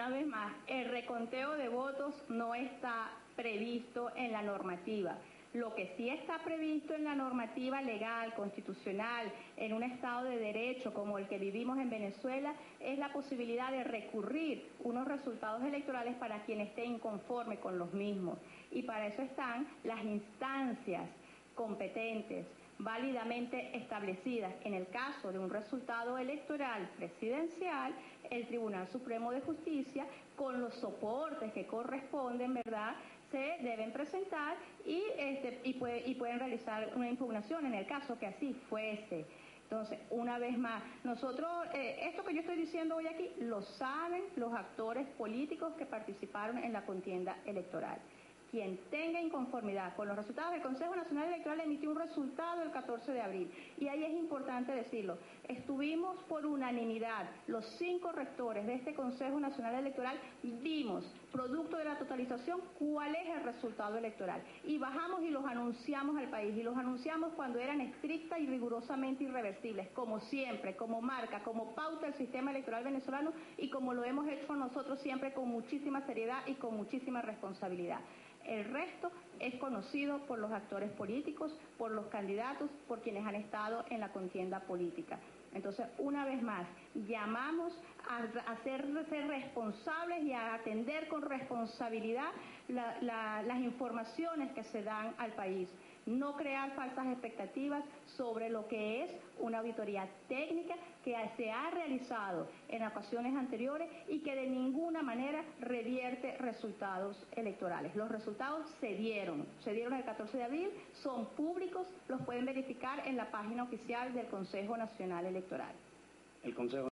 una vez más, el reconteo de votos no está previsto en la normativa. Lo que sí está previsto en la normativa legal, constitucional, en un Estado de Derecho como el que vivimos en Venezuela, es la posibilidad de recurrir unos resultados electorales para quien esté inconforme con los mismos. Y para eso están las instancias competentes, válidamente establecidas. En el caso de un resultado electoral presidencial, el Tribunal Supremo de Justicia, con los soportes que corresponden, ¿verdad?, se deben presentar y, este, y, y pueden realizar una impugnación en el caso que así fuese. Entonces, una vez más, nosotros, eh, esto que yo estoy diciendo hoy aquí, lo saben los actores políticos que participaron en la contienda electoral quien tenga inconformidad con los resultados, el Consejo Nacional Electoral emitió un resultado el 14 de abril. Y ahí es importante decirlo. Estuvimos por unanimidad, los cinco rectores de este Consejo Nacional Electoral vimos, producto de la totalización, cuál es el resultado electoral. Y bajamos y los anunciamos al país. Y los anunciamos cuando eran estrictas y rigurosamente irreversibles, como siempre, como marca, como pauta del sistema electoral venezolano y como lo hemos hecho nosotros siempre con muchísima seriedad y con muchísima responsabilidad. El resto es conocido por los actores políticos, por los candidatos, por quienes han estado en la contienda política. Entonces, una vez más, llamamos a, ser, responsables y a atender con responsabilidad las informaciones que se dan al país no crear falsas expectativas sobre lo que es una auditoría técnica que se ha realizado en ocasiones anteriores y que de ninguna manera revierte resultados electorales. Los resultados se dieron, se dieron el 14 de abril, son públicos, los pueden verificar en la página oficial del Consejo Nacional El Consejo